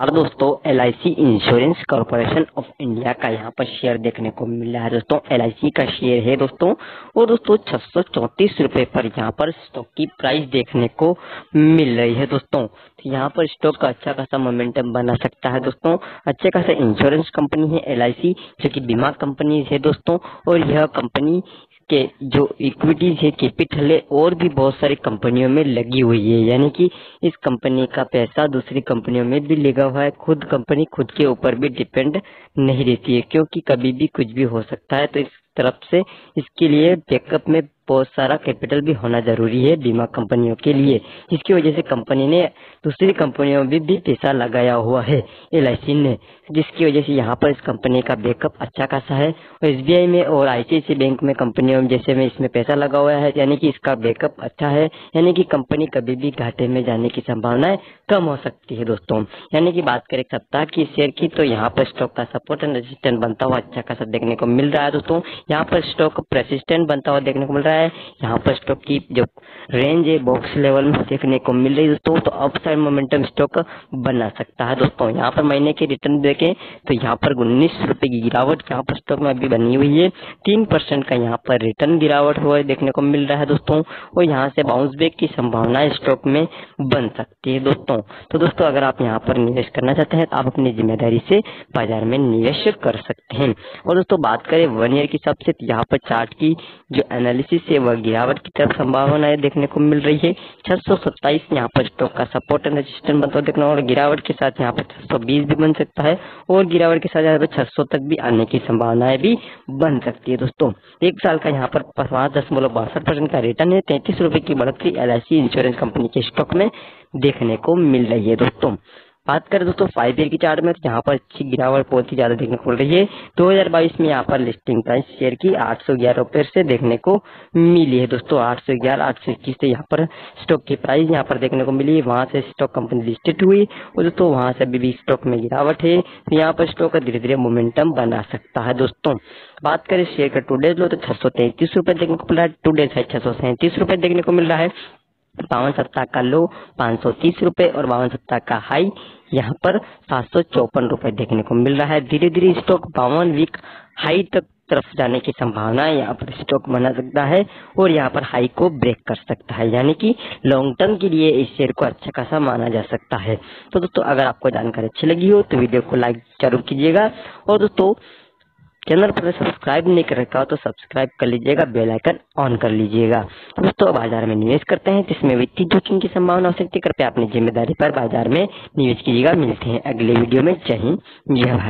और दोस्तों LIC insurance corporation of India का यहाँ पर शेयर देखने को मिल रहा है दोस्तों। LIC का शेयर है दोस्तों। और दोस्तों, छह सौ रूपए पर यहाँ पर स्टॉक की प्राइस देखने को मिल रही है दोस्तों। तो यहाँ पर स्टॉक का अच्छा खासा मोमेंटम बना सकता है दोस्तों। अच्छे खासा इंश्योरेंस कंपनी है LIC जो की बीमा कंपनी है दोस्तों। और यह कंपनी के जो इक्विटीज है कैपिटल है, और भी बहुत सारी कंपनियों में लगी हुई है। यानी कि इस कंपनी का पैसा दूसरी कंपनियों में भी लगा हुआ है। खुद कंपनी खुद के ऊपर भी डिपेंड नहीं रहती है, क्योंकि कभी भी कुछ भी हो सकता है। तो इस तरफ़ से इसके लिए बैकअप में बहुत सारा कैपिटल भी होना ज़रूरी है बीमा कंपनियों के लिए। जिसकी वजह से कंपनी ने दूसरी कंपनियों में भी पैसा लगाया हुआ है एलआईसी ने। जिसकी वजह से यहाँ पर इस कंपनी का बैकअप अच्छा खासा है। और एस में और आईसीआईसी बैंक में कंपनियों में जैसे में इसमें पैसा लगा हुआ है, यानी कि इसका बैकअप अच्छा है। यानी कि कंपनी कभी भी घाटे में जाने की संभावनाएँ कम हो सकती है दोस्तों। यानी कि बात करें सप्ताह की, शेयर की तो यहाँ पर स्टॉक का सपोर्ट एंड रेजिस्टेंट बनता हुआ अच्छा खासा देखने को मिल रहा है दोस्तों। यहाँ पर स्टॉक प्रेसिस्टेंट बनता हुआ देखने को मिल रहा है। यहाँ पर स्टॉक की जो रेंज है बॉक्स लेवल में देखने को मिल रही है दोस्तों तो अप साइड मोमेंटम स्टॉक बना सकता है दोस्तों। यहाँ पर महीने के रिटर्न देखें तो यहाँ पर उन्नीस रुपए की गिरावट यहाँ पर स्टॉक में अभी बनी हुई है। तीन परसेंट का यहाँ पर रिटर्न गिरावट हुआ देखने को मिल रहा है दोस्तों, और यहाँ से बाउंस बैक की संभावना स्टॉक में बन सकती है दोस्तों। तो दोस्तों, अगर आप यहाँ पर निवेश करना चाहते हैं तो आप अपनी ज़िम्मेदारी से बाज़ार में निवेश कर सकते हैं। और दोस्तों, बात करें वन ईयर की सबसे यहाँ पर चार्ट की जो एनालिसिस है वह गिरावट की तरफ़ संभावना देखने को मिल रही है। छह सौ सत्ताईस यहाँ पर स्टॉक का सपोर्ट एंड रजिस्टेंट बनता देखना और गिरावट के साथ यहाँ पर छह सौ बीस भी बन सकता है और गिरावट के साथ यहाँ पर छह सौ तक भी आने की संभावनाएँ भी बन सकती है दोस्तों। एक साल का यहाँ पर पाँच दशमलव बासठ परसेंट का रिटर्न है। तैतीस रुपए की बढ़ोतरी एल इंश्योरेंस कंपनी के स्टॉक में देखने को मिल रही है दोस्तों। बात करें दोस्तों फाइव ईयर की चार्ट में तो यहाँ पर अच्छी गिरावट बहुत ही ज़्यादा देखने को मिल रही है। 2022 में यहाँ पर लिस्टिंग प्राइस शेयर की आठ सौ ग्यारह रुपए से देखने को मिली है दोस्तों। आठ सौ ग्यारह, आठ सौ इक्कीस से यहाँ पर स्टॉक की प्राइस यहाँ पर देखने को मिली। है वहाँ से स्टॉक कंपनी लिस्टेड हुई और दोस्तों वहाँ से अभी भी स्टॉक में गिरावट है। तो यहाँ पर स्टॉक धीरे धीरे मोमेंटम बना सकता है दोस्तों। बात करें शेयर का टू डेज़ लो तो छह सौ तैंतीस रुपए देखने को मिल रहा है। टू डेज़ है छह सौ सैंतीस रुपए देखने को मिल रहा है। बावन सप्ताह का लो, पाँच सौ तीस रुपए और बावन सप्ताह का हाई। यहाँ पर सात सौ चौपन रुपए देखने को मिल रहा है। धीरे धीरे स्टॉक बावन वीक हाई तक तरफ़ जाने की संभावना यहाँ पर स्टॉक बना सकता है और यहाँ पर हाई को ब्रेक कर सकता है। यानी कि लॉन्ग टर्म के लिए इस शेयर को अच्छा खासा माना जा सकता है। तो दोस्तों, अगर आपको जानकारी अच्छी लगी हो तो वीडियो को लाइक ज़रूर कीजिएगा। और दोस्तों चैनल पर सब्सक्राइब नहीं कर रखा हो तो सब्सक्राइब कर लीजिएगा, बेल आइकन ऑन कर लीजिएगा। दोस्तों बाज़ार में निवेश करते हैं, जिसमें वित्तीय जोखिम की संभावना हो सकती है। कृपया अपनी ज़िम्मेदारी पर बाज़ार में निवेश कीजिएगा। मिलते हैं अगले वीडियो में। जय हिंद, जय भारत।